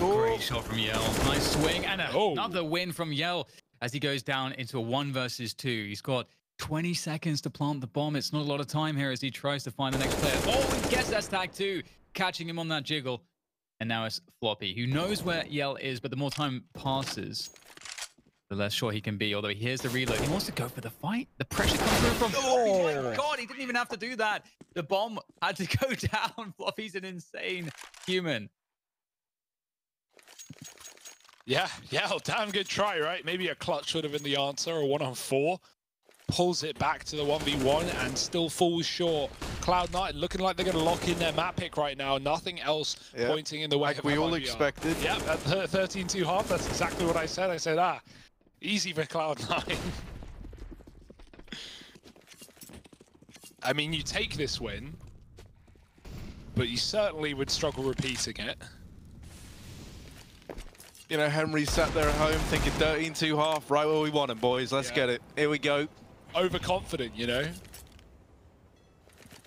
[SPEAKER 1] Great shot from yel. Nice swing and a, oh. another win from yel as he goes down into a one versus two. He's got 20 seconds to plant the bomb. It's not a lot of time here as he tries to find the next player. Oh, he gets that tag too, catching him on that jiggle. And now it's Floppy, who knows where yel is, but the more time passes, the less sure he can be. Although he hears the reload, he wants to go for the fight. The pressure comes through from Floppy. Oh my god, he didn't even have to do that. The bomb had to go down. Floppy's an insane human.
[SPEAKER 2] Yeah, yeah, well, damn good try, right? Maybe a clutch would have been the answer, or one on four. Pulls it back to the 1v1 and still falls short. Cloud9 looking like they're going to lock in their map pick right now. Nothing else yeah. pointing in the way
[SPEAKER 3] like we all expected.
[SPEAKER 2] Yeah, at 13-2 half, that's exactly what I said. I said, ah, easy for Cloud9. I mean, you take this win, but you certainly would struggle repeating it
[SPEAKER 3] you know, Henry sat there at home thinking 13-2 half, right where we want him, boys. Let's yeah. get it. Here we go.
[SPEAKER 2] Overconfident, you know?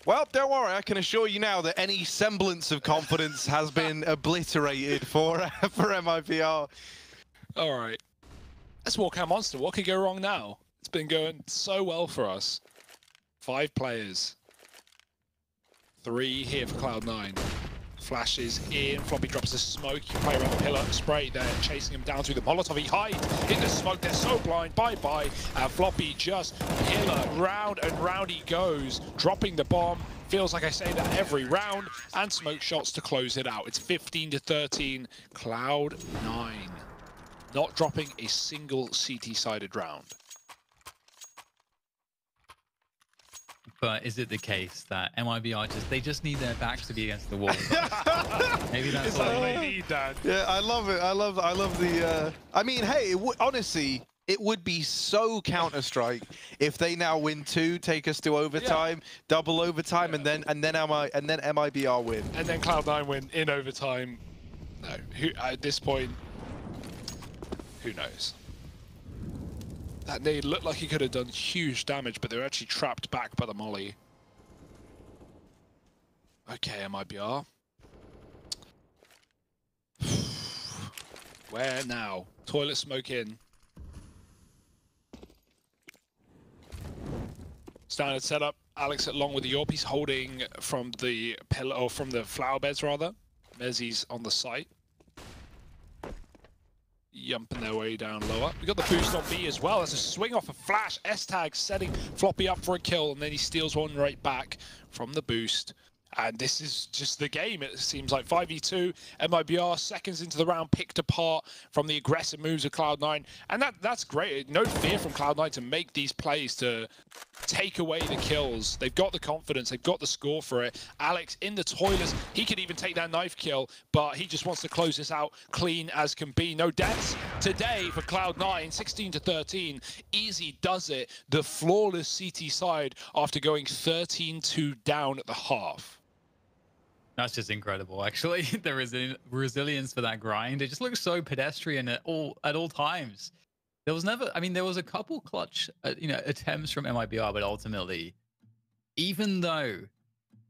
[SPEAKER 3] Well, don't worry. I can assure you now that any semblance of confidence has been obliterated for for MIBR.
[SPEAKER 2] All right. Let's walk out Monster. What could go wrong now? It's been going so well for us. Five players. Three here for Cloud9 flashes in. Floppy drops a smoke. You play around the pillar. Spray there, chasing him down through the Molotov. He hides in the smoke. They're so blind. Bye-bye. And Floppy just pillar. Round and round he goes, dropping the bomb. Feels like I say that every round. And smoke shots to close it out. It's 15 to 13. Cloud 9. Not dropping a single CT-sided round.
[SPEAKER 1] But is it the case that MIBR just they just need their backs to be against the wall? Maybe that's
[SPEAKER 2] all they need, Dad.
[SPEAKER 3] Yeah, I love it. I love I love the. Uh... I mean, hey, honestly, it would be so Counter Strike if they now win two, take us to overtime, yeah. double overtime, yeah. and then and then MI and then MIBR win,
[SPEAKER 2] and then Cloud9 win in overtime. No, who, at this point, who knows? That nade looked like he could have done huge damage, but they were actually trapped back by the molly. Okay, MIBR. Where now? Toilet smoke in. Standard setup. Alex along with the Yorp. Holding from the pillar or from the flower beds rather. mezii's on the site. Yumping their way down lower. We got the boost on B as well. That's a swing off a flash. es3tag setting Floppy up for a kill, and then he steals one right back from the boost. And this is just the game, it seems like. 5v2, MIBR, seconds into the round, picked apart from the aggressive moves of Cloud9. And that that's great. No fear from Cloud9 to make these plays, to take away the kills. They've got the confidence, they've got the score for it. Alex in the toilets, he could even take that knife kill, but he just wants to close this out clean as can be. No deaths today for Cloud9, 16 to 13. Easy does it. The flawless CT side after going 13-2 down at the half.
[SPEAKER 1] That's just incredible, actually. there is a resilience for that grind. It just looks so pedestrian at all at all times. There was never, I mean, there was a couple clutch, uh, you know, attempts from MIBR, but ultimately, even though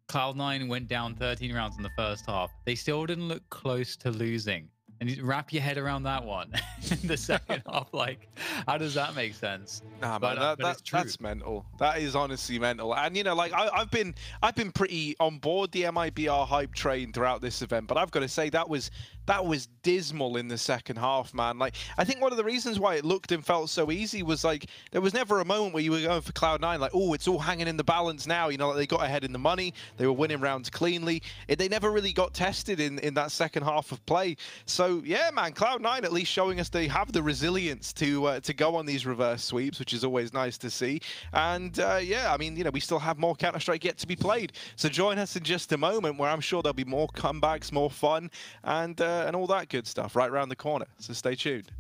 [SPEAKER 1] Cloud9 went down 13 rounds in the first half, they still didn't look close to losing and you wrap your head around that one in the second half. Like, how does that make sense?
[SPEAKER 3] Nah, but, man, uh, that, that that's mental. That is honestly mental. And you know, like I, have been, I've been pretty on board the MIBR hype train throughout this event, but I've got to say that was that was dismal in the second half, man. Like, I think one of the reasons why it looked and felt so easy was like there was never a moment where you were going for Cloud9, like, oh, it's all hanging in the balance now. You know, like they got ahead in the money, they were winning rounds cleanly. It, they never really got tested in in that second half of play. So yeah, man, Cloud9 at least showing us they have the resilience to uh, to go on these reverse sweeps, which is always nice to see. And uh, yeah, I mean, you know, we still have more Counter Strike yet to be played. So join us in just a moment, where I'm sure there'll be more comebacks, more fun, and. Uh, Uh, and all that good stuff right around the corner. So stay tuned.